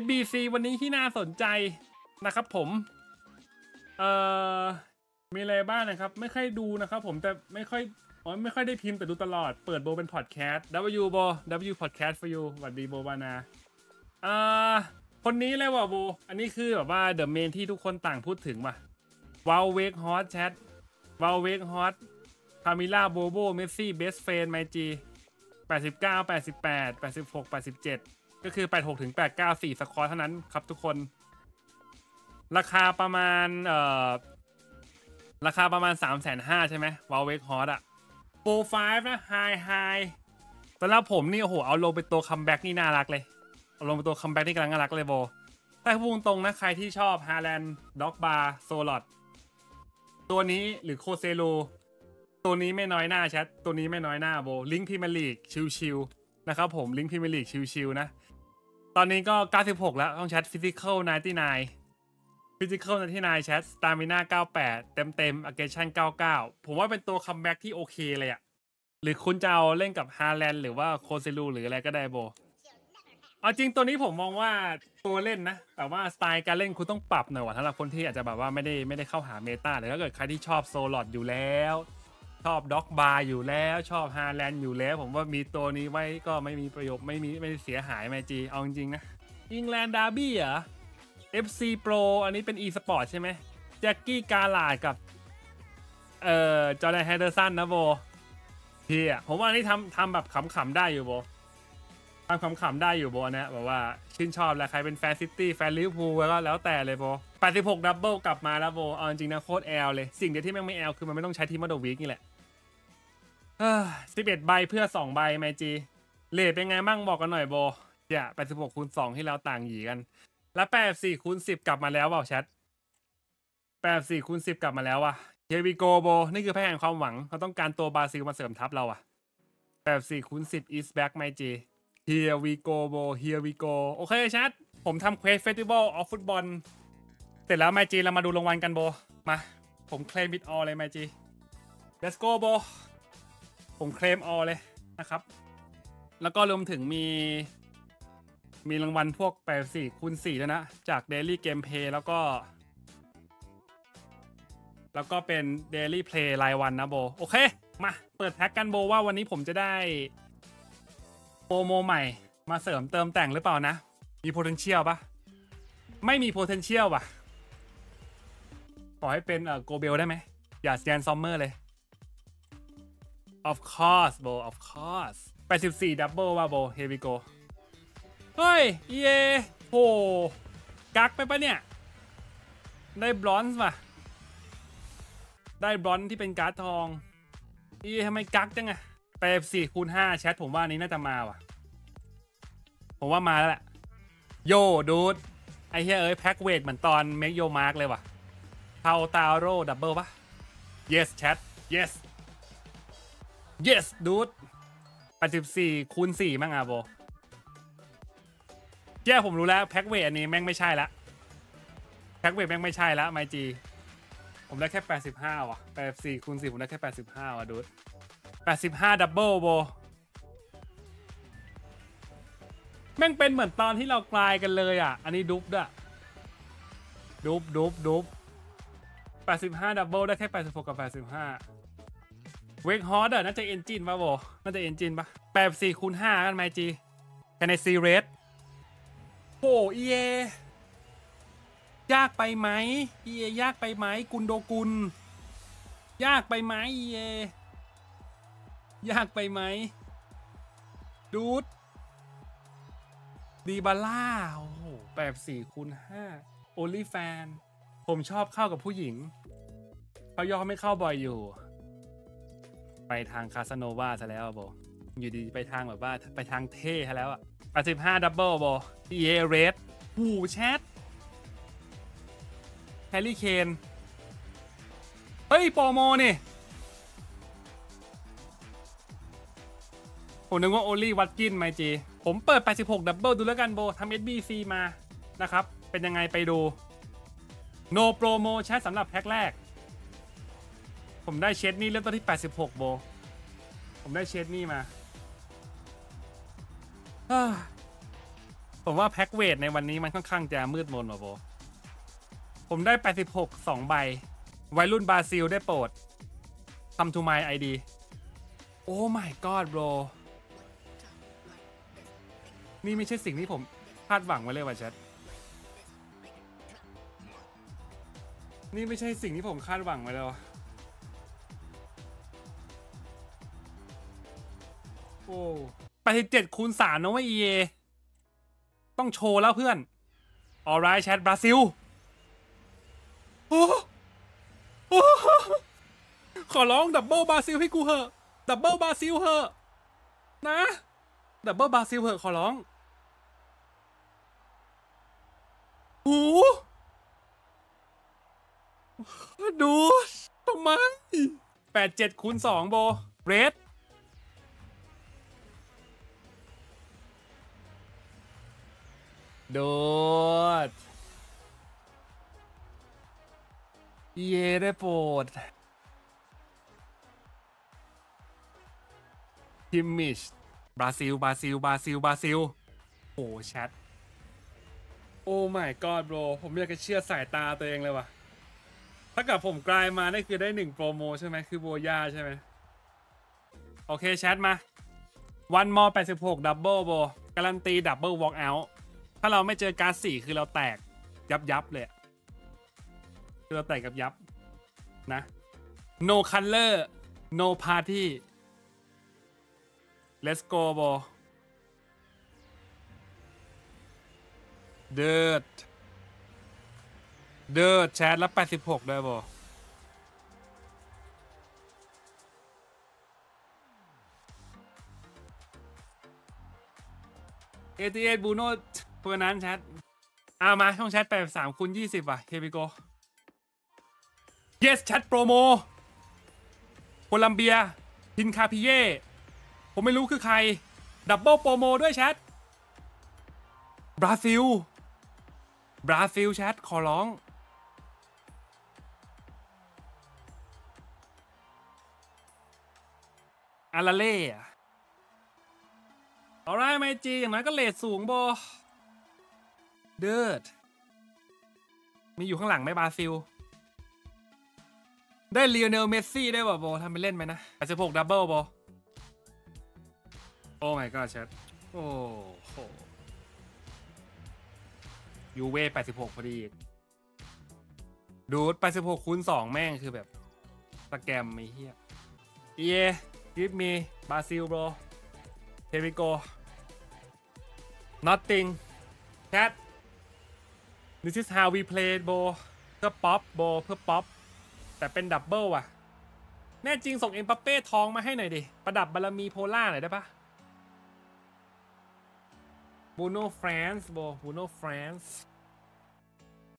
SBC วันนี้ที่น่าสนใจนะครับผม เอ่อ มีอะไรบ้างนะครับ ไม่ค่อยดูนะครับผมแต่ไม่ค่อยอ๋อไม่ค่อยได้พิมพ์แต่ดูตลอด เปิดโบเป็นพอดแคสต์ W โบ W podcast for you สวัสดีโบบานาอ่าคนนี้เลยว่ะโบ อันนี้คือแบบว่าเดอะเมนที่ทุกคนต่างพูดถึงว่ะวาลเวกฮอตแชทวาลเวกฮอตคามิล่าโบโบเมสซี่เบสเฟนไมจี89 88 86 87ก็ ก็คือ86ถึง89 4สกอร์เท่านั้นครับทุกคน ราคาประมาณเอ่อราคาประมาณ3 5 0 0 0ใช่ไหม Wout Weghorst อะโปรไฟล์นะ high high สำหรับผมนี่โอ้โหเอาลงเป็นตัว comeback นี่น่ารักเลย เอาลงเป็นตัว comeback นี่กำลังน่ารักเลย bro แต่พูดตรงนะใครที่ชอบฮาแลนด์ดร็อกบา Sorloth ตัวนี้หรือ Joseluตัวนี้ไม่น้อยหน้าแชทตัวนี้ไม่น้อยหน้า bro link พรีเมียร์ลีกชิวๆนะครับผมลิงก์พรีเมียร์ลีกชิวๆนะ ตอนนี้ก็ 96 แล้ว ต้อง chat physical 99 physical 99 chat stamina 98 เต็มเต็ม aggression 99 ผมว่าเป็นตัว comeback ที่โอเคเลยอะหรือคุณจะเอาเล่นกับฮาแลนด์หรือว่า Joselu หรืออะไรก็ได้ bro เอาจริงตัวนี้ผมมองว่าตัวเล่นนะ แต่ว่าสไตล์การเล่นคุณต้องปรับหน่อยว่ะสำหรับคนที่อาจจะแบบว่าไม่ได้ไม่ได้เข้าหา meta หรือถ้าเกิดใครที่ชอบ Sorloth อยู่แล้ว ชอบดร็อกบาอยู่แล้วชอบฮาแลนด์อยู่แล้ว ผมว่ามีตัวนี้ไว้ก็ไม่มีประโยชน์ไม่มีไม่เสียหาย my G เอาจริงนะ England derby เหรอ FC Pro อันนี้เป็น e-sport ใช่ไหมแจ็คกี้กาลาดกับ เอ่อจอร์แดนเฮนเดอร์สันนะ bro พี่อะผมว่าอันนี้ทำทำแบบขำๆได้อยู่ bro ทำขำๆได้อยู่ bro นะแบบว่าชื่นชอบแหละใครเป็นแฟนซิตี้แฟนลิเวอร์พูลก็แล้วแต่เลย bro 86 double กลับมาแล้ว bro เอาจริงนะโคตร L เลย สิ่งเดียวที่แม่งไม่ L คือมันไม่ต้องใช้ Team of the Week นี่แหละ เฮ้ย11ใบเพื่อ2ใบ my G rate เป็นไงบ้างบอกกันหน่อย bro อย่า86คูณ2ที่เราต่างยี้กัน แล้ว84คูณ10กลับมาแล้วเปล่าแชท84คูณ10กลับมาแล้วว่ะ here we go bro นี่คือแพ็คแห่งความหวังเขาต้องการตัวบราซิลมาเสริมทัพเราอะ84คูณ10 is back my G Here we go bro Here we go โอเคแชทผมทำ quest Festival of Football เสร็จแล้ว my G เรามาดูรางวัลกัน broมา ผมเคลมบิดออเลยไมจี let's go โบ ผมเคลมออเลยนะครับ แล้วก็รวมถึงมี มีรางวัลพวกแปดสี่คูณสี่ด้วยนะ จาก Daily Gameplay แล้วก็ แล้วก็เป็น Daily Play รายวันนะโบ โอเค มา เปิดแพ็กกันโบว่าวันนี้ผมจะได้โปรโมใหม่ มาเสริมเติมแต่งหรือเปล่านะ มี potential ปะไม่มี potential ว่ะปล่อให้เป็นเอ่อโคเบลได้ไหม อย่ายานซอมเมอร์เลย of course bro of course 84 double ว่ะ bro here we go เฮ้ย เยโห กักไปปะเนี่ย ได้บรอนซ์ว่ะ ได้บรอนซ์ที่เป็นการ์ดทอง เยทำไมกักจังอะไปสี่คูณห้าแชทผมว่านี้น่าจะมาว่ะ ผมว่ามาแล้วแหละ yo dude ไอ้เฮ้ยเอ้ย pack weight เหมือนตอน Make Your Mark เลยว่ะเลาตาโร่ double ปะ yes chat yes yes dude 84คูณ4มั้งอะ bro yeah ผมรู้แล้ว pack weight อันนี้แม่งไม่ใช่ละ pack weight แม่งไม่ใช่ละ my G ผมได้แค่ 85ว่ะ84คูณ4ผมได้แค่ 85ว่ะ dude 85ดับเบิลโบแม่งเป็นเหมือนตอนที่เรากลายกันเลยอะ อันนี้ดุบด้วยดุบดุบดุบ85ดับเบิลได้แค่86กับ85 เวกฮอร์ดอะน่าจะเอนจินป่ะโบน่าจะเอนจินป่ะ84คูณ5กันไหมจีกันในซีเรสโอ้เอยากไปไหมเอยากไปไหมกุนโดกุล ยากไปไหมเอยากไปไหมดูดดีบาร่าโอ้โหแปดสี่คูณห้าโอลิแฟน ผมชอบเข้ากับผู้หญิงเขายอมไม่เข้าบ่อยอยู่ ไปทางคาสโนวาซะแล้วโบอยู่ดีไปทางแบบว่าไปทางเท่ซะแล้วอะแปดสิบห้าดับเบิลโบเอเรสหูแชทแฮร์รี่เคน เฮ้ยโปรโมนี่ผมนึกว่าโอลี่วัตกินไมจี ผมเปิด 86 ดับเบิลดูแล้วกันโบทำ SBC มานะครับ เป็นยังไงไปดู no promo ใช้สำหรับแพ็คแรก ผมได้เชดนี่เริ่มต้นที่ 86 โบ ผมได้เชดนี่มา ผมว่าแพ็กเวทในวันนี้มันค่อนข้างจะมืดมนว่ะโบ ผมได้ 86 2 ใบ วัยรุ่นบราซิลได้โปรด Come to my ID โอ้ my god bro นี่ไม่ใช่สิ่งที่ผมคาดหวังไว้เลยว่ะแชทนี่ไม่ใช่สิ่งที่ผมคาดหวังไว้เลยว่ะ โอ้87คูณ3นะเว่า EA ต้องโชว์แล้วเพื่อน alright chat บราซิล โอ้โอ้ขอร้อง double บราซิลให้กูเหอะ double บราซิลเหอะ นะ double บราซิลเหอะขอร้องหูดูทำไมแปดเจ็ดคูณสองโบ เรด ดดเยได้โปรดทิมมิชบราซิล บราซิล บราซิล บราซิล โอ้แชท โอ้ my god bro ผมอยากจะเชื่อสายตาตัวเองเลยว่ะ ถ้ากับผม grind มาได้คือได้หนึ่ง promo ใช่ไหม คือ bro yeah ใช่ไหม โอเคแชทมา one more 86 double bro การันตี double walkout ถ้าเราไม่เจอการ์ดสี่คือเราแตกยับยับเลยคือเราแต่งกับยับนะ no color no party let's go bro dirt dirt แชทแล้ว86 ด้วยบอเอทีเอบูโน เพื่อนนั้นแชทเอามาช่องแชทไปดสามคูณยี่สิบอะเคปิโก yes แชทโปรโมโคลัมเบียพินคาพิเย่ ผมไม่รู้คือใคร ดับเบิลโปรโมด้วยแชท บราซิล บราซิลแชทขอร้องอาราเล่อะเอาไรไมจีอย่างน้อยก็เลทสูงโบ เดิร์ดมีอยู่ข้างหลังไหมบราซิล ได้เลียเนลเมสซี่ได้ป่ะโบทำไปเล่นไหมนะ86 double bro โอ้ my god chat โอ้โหยูเว่86พอดีอีก dude 86คูณ2แม่งคือแบบ scam ไอ้เหี้ยเอ give me บราซิล bro เทวิโก nothing chat this is how we play broเพื่อป๊อปโบเพื่อป๊อปแต่เป็นดับเบิลว่ะ แน่จริงส่งเอ็มปัปเป้ทองมาให้หน่อยดิ ประดับบารมีโพล่าหน่อยได้ปะบูโน่ฟรานซ์โบบูโน่ฟรานซ์